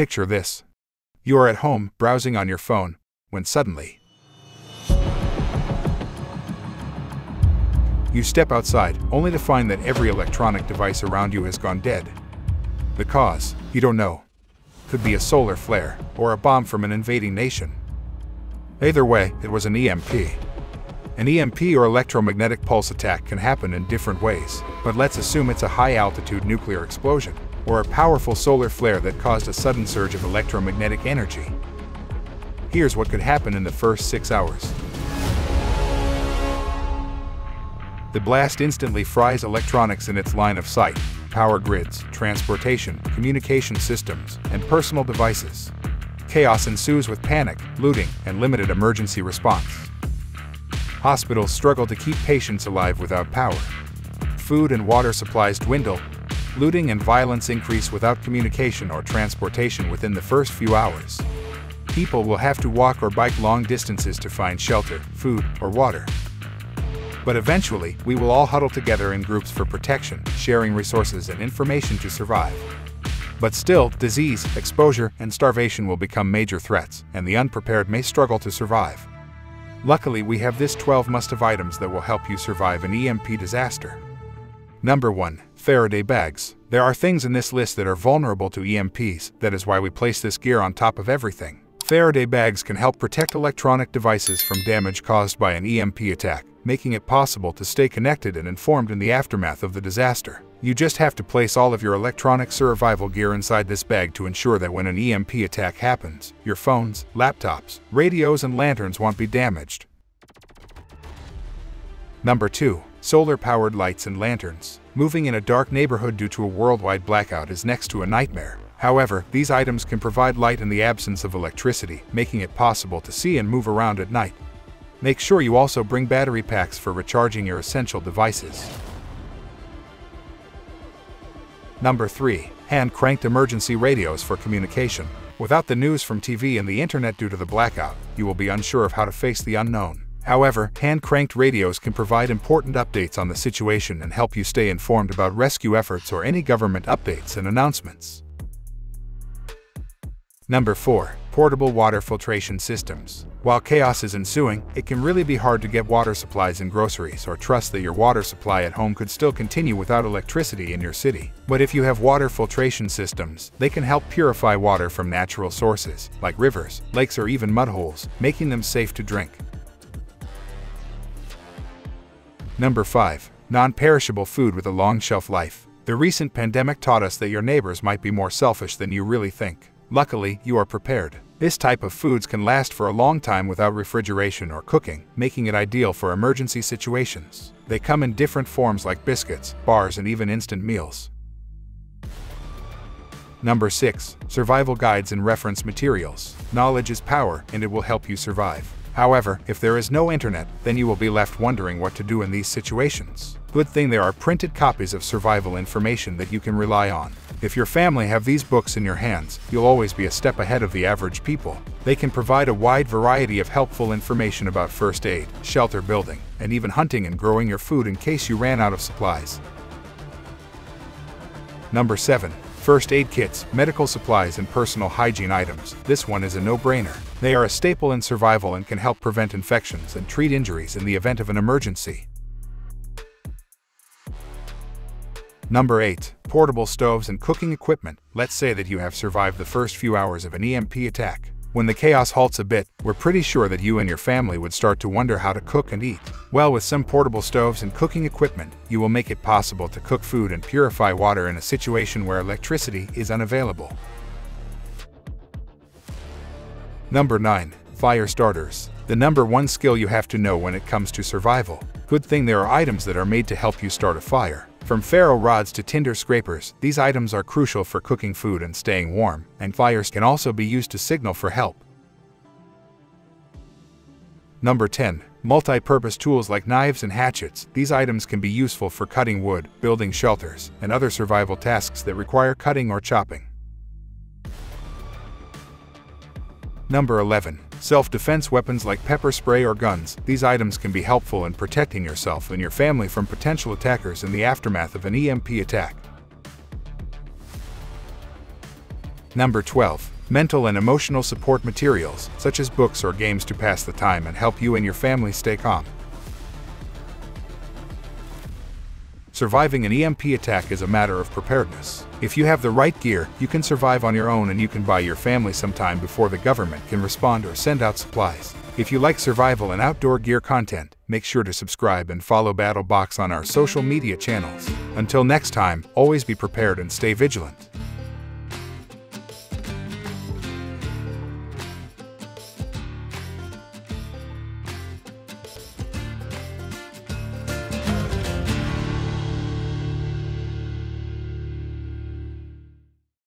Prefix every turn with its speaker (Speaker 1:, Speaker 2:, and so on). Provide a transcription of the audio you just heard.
Speaker 1: Picture this. You are at home, browsing on your phone, when suddenly you step outside, only to find that every electronic device around you has gone dead. The cause, you don't know. Could be a solar flare, or a bomb from an invading nation. Either way, it was an EMP. An EMP or electromagnetic pulse attack can happen in different ways, but let's assume it's a high-altitude nuclear explosion, or a powerful solar flare that caused a sudden surge of electromagnetic energy. Here's what could happen in the first six hours. The blast instantly fries electronics in its line of sight, power grids, transportation, communication systems, and personal devices. Chaos ensues with panic, looting, and limited emergency response. Hospitals struggle to keep patients alive without power. Food and water supplies dwindle. Looting and violence increase without communication or transportation within the first few hours. People will have to walk or bike long distances to find shelter, food, or water. But eventually, we will all huddle together in groups for protection, sharing resources and information to survive. But still, disease, exposure, and starvation will become major threats, and the unprepared may struggle to survive. Luckily, we have this 12 must-have items that will help you survive an EMP disaster. Number 1. Faraday bags. There are things in this list that are vulnerable to EMPs, that is why we place this gear on top of everything. Faraday bags can help protect electronic devices from damage caused by an EMP attack, making it possible to stay connected and informed in the aftermath of the disaster. You just have to place all of your electronic survival gear inside this bag to ensure that when an EMP attack happens, your phones, laptops, radios, and lanterns won't be damaged. Number 2. Solar-powered lights and lanterns. Moving in a dark neighborhood due to a worldwide blackout is next to a nightmare. However, these items can provide light in the absence of electricity, making it possible to see and move around at night. Make sure you also bring battery packs for recharging your essential devices. Number 3. Hand-cranked emergency radios for communication. Without the news from TV and the internet due to the blackout, you will be unsure of how to face the unknown. However, hand-cranked radios can provide important updates on the situation and help you stay informed about rescue efforts or any government updates and announcements. Number 4. Portable water filtration systems. While chaos is ensuing, it can really be hard to get water supplies and groceries or trust that your water supply at home could still continue without electricity in your city. But if you have water filtration systems, they can help purify water from natural sources, like rivers, lakes, or even mud holes, making them safe to drink. Number 5. Non-perishable food with a long shelf life. The recent pandemic taught us that your neighbors might be more selfish than you really think. Luckily, you are prepared. This type of foods can last for a long time without refrigeration or cooking, making it ideal for emergency situations. They come in different forms like biscuits, bars, and even instant meals. Number 6. Survival Guides and Reference Materials. Knowledge is power, and it will help you survive. However, if there is no internet, then you will be left wondering what to do in these situations. Good thing there are printed copies of survival information that you can rely on. If your family have these books in your hands, you'll always be a step ahead of the average people. They can provide a wide variety of helpful information about first aid, shelter building, and even hunting and growing your food in case you ran out of supplies. Number 7. First aid kits, medical supplies, and personal hygiene items. This one is a no-brainer. They are a staple in survival and can help prevent infections and treat injuries in the event of an emergency. Number 8. Portable stoves and cooking equipment. Let's say that you have survived the first few hours of an EMP attack. When the chaos halts a bit, we're pretty sure that you and your family would start to wonder how to cook and eat. Well, with some portable stoves and cooking equipment, you will make it possible to cook food and purify water in a situation where electricity is unavailable. Number 9. Fire starters. The number one skill you have to know when it comes to survival. Good thing there are items that are made to help you start a fire. From ferro rods to tinder scrapers, these items are crucial for cooking food and staying warm, and fires can also be used to signal for help. Number 10. Multi-purpose tools like knives and hatchets. These items can be useful for cutting wood, building shelters, and other survival tasks that require cutting or chopping. Number 11. Self-defense weapons like pepper spray or guns. These items can be helpful in protecting yourself and your family from potential attackers in the aftermath of an EMP attack. Number 12. Mental and emotional support materials, such as books or games to pass the time and help you and your family stay calm. Surviving an EMP attack is a matter of preparedness. If you have the right gear, you can survive on your own and you can buy your family some time before the government can respond or send out supplies. If you like survival and outdoor gear content, make sure to subscribe and follow BattlBox on our social media channels. Until next time, always be prepared and stay vigilant.